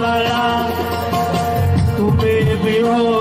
बड़ा तुम्हें भी हो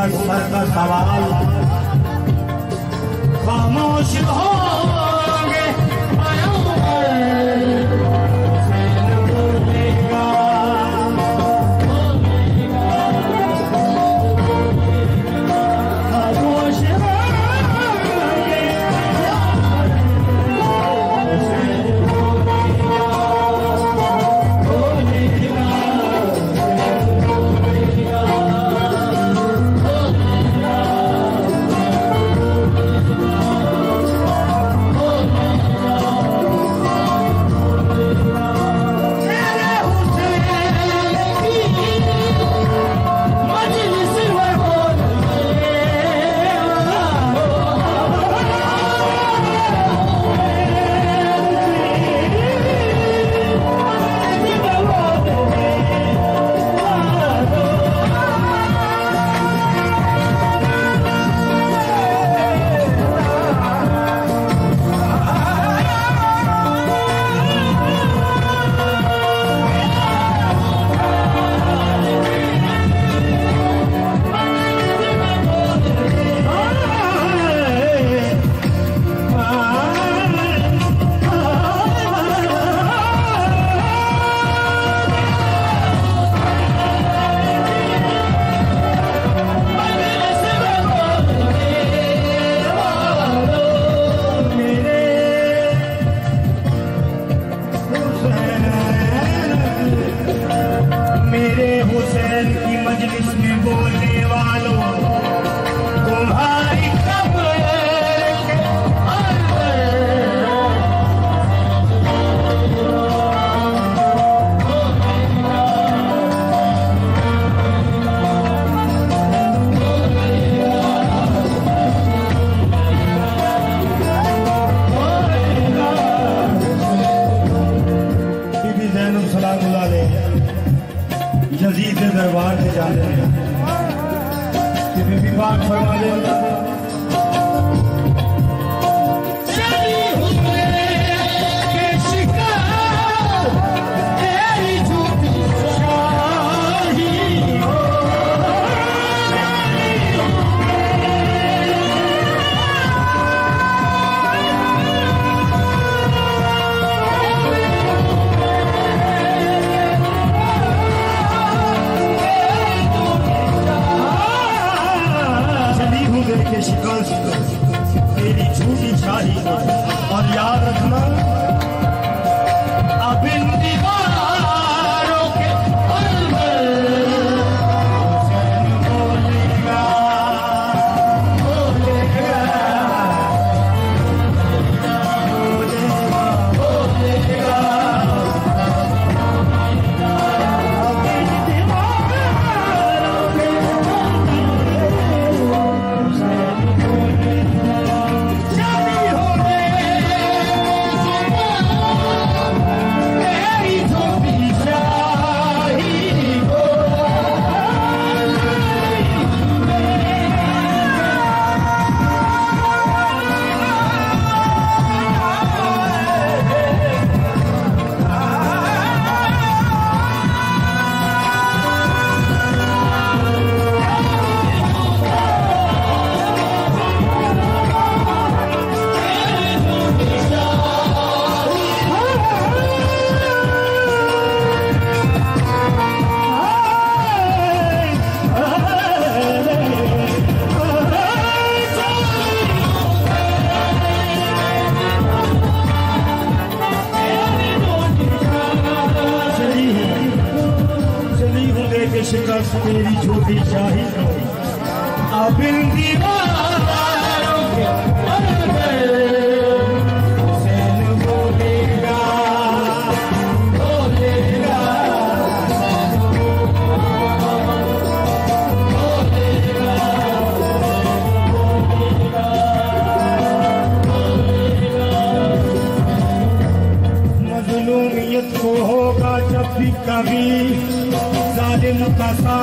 का सर का सवाल खामोश हो जाने कि शिकस्त तेरी झूठी शाही अब दीवारों casa